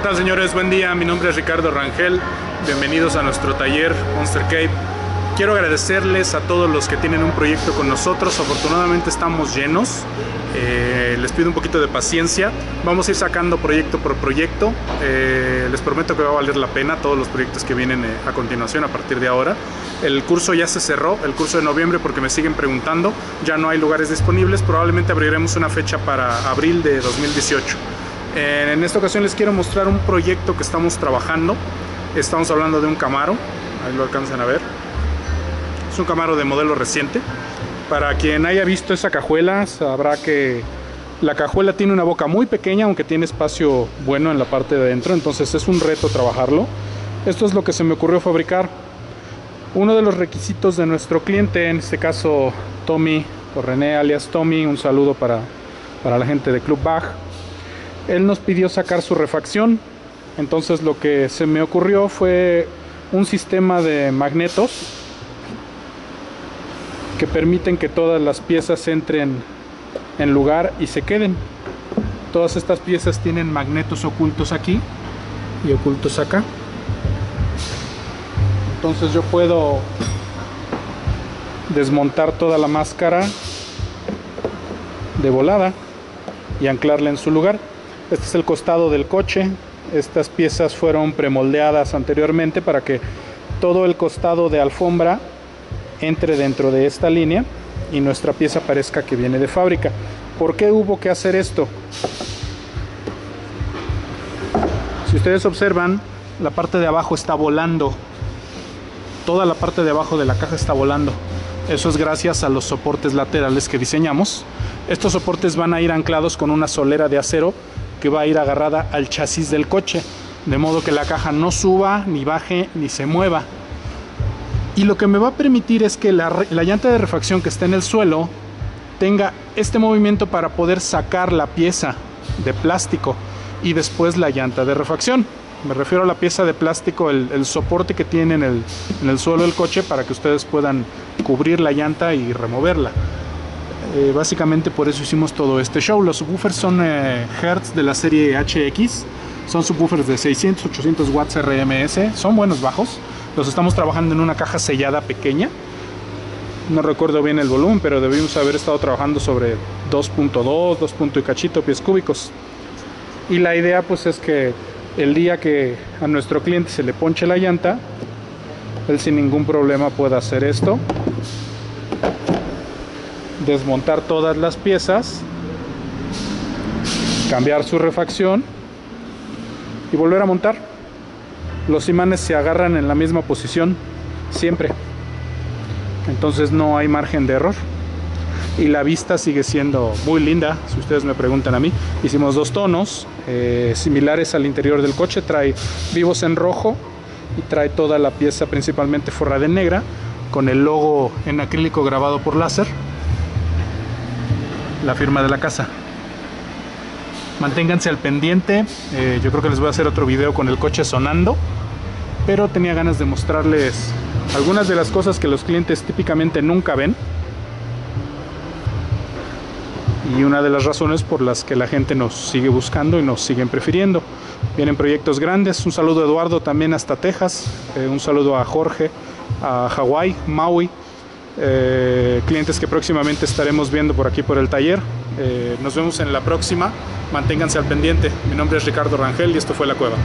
¿Qué tal señores? Buen día, mi nombre es Ricardo Rangel, bienvenidos a nuestro taller Monster Cape. Quiero agradecerles a todos los que tienen un proyecto con nosotros, afortunadamente estamos llenos, eh, les pido un poquito de paciencia, vamos a ir sacando proyecto por proyecto, eh, les prometo que va a valer la pena todos los proyectos que vienen eh, a continuación a partir de ahora. El curso ya se cerró, el curso de noviembre porque me siguen preguntando, ya no hay lugares disponibles, probablemente abriremos una fecha para abril de 2018. Eh, en esta ocasión les quiero mostrar un proyecto que estamos trabajando. Estamos hablando de un Camaro, ahí lo alcanzan a ver. Es un Camaro de modelo reciente. Para quien haya visto esa cajuela, sabrá que la cajuela tiene una boca muy pequeña, aunque tiene espacio bueno en la parte de adentro, entonces es un reto trabajarlo. Esto es lo que se me ocurrió fabricar. Uno de los requisitos de nuestro cliente, en este caso Tommy o René alias Tommy, un saludo para, para la gente de Club Bach él nos pidió sacar su refacción. Entonces lo que se me ocurrió fue un sistema de magnetos que permiten que todas las piezas entren en lugar y se queden. Todas estas piezas tienen magnetos ocultos aquí y ocultos acá. Entonces yo puedo desmontar toda la máscara de volada y anclarla en su lugar. Este es el costado del coche. Estas piezas fueron premoldeadas anteriormente para que todo el costado de alfombra entre dentro de esta línea y nuestra pieza parezca que viene de fábrica. ¿Por qué hubo que hacer esto? Si ustedes observan, la parte de abajo está volando. Toda la parte de abajo de la caja está volando. Eso es gracias a los soportes laterales que diseñamos. Estos soportes van a ir anclados con una solera de acero que va a ir agarrada al chasis del coche, de modo que la caja no suba, ni baje, ni se mueva. Y lo que me va a permitir es que la, la llanta de refacción que está en el suelo tenga este movimiento para poder sacar la pieza de plástico y después la llanta de refacción. Me refiero a la pieza de plástico, el, el soporte que tiene en el, en el, suelo del coche para que ustedes puedan cubrir la llanta y removerla. Eh, básicamente por eso hicimos todo este show. Los subwoofers son eh, Hertz de la serie HX. Son subwoofers de 600, 800 watts RMS. Son buenos bajos. Los estamos trabajando en una caja sellada pequeña. No recuerdo bien el volumen, pero debimos haber estado trabajando sobre 2.2, 2. y cachito pies cúbicos. Y la idea pues es que el día que a nuestro cliente se le ponche la llanta, él sin ningún problema pueda hacer esto desmontar todas las piezas, cambiar su refacción y volver a montar. Los imanes se agarran en la misma posición siempre. Entonces no hay margen de error. Y la vista sigue siendo muy linda, si ustedes me preguntan a mí. Hicimos dos tonos eh, similares al interior del coche. Trae vivos en rojo y trae toda la pieza principalmente forrada en negra con el logo en acrílico grabado por láser la firma de la casa. Manténganse al pendiente, eh, yo creo que les voy a hacer otro video con el coche sonando, pero tenía ganas de mostrarles algunas de las cosas que los clientes típicamente nunca ven. Y una de las razones por las que la gente nos sigue buscando y nos siguen prefiriendo. Vienen proyectos grandes, un saludo a Eduardo también hasta Texas, eh, un saludo a Jorge, a Hawái, Maui, eh, clientes que próximamente estaremos viendo por aquí por el taller. Eh, nos vemos en la próxima. Manténganse al pendiente. Mi nombre es Ricardo Rangel y esto fue La Cueva.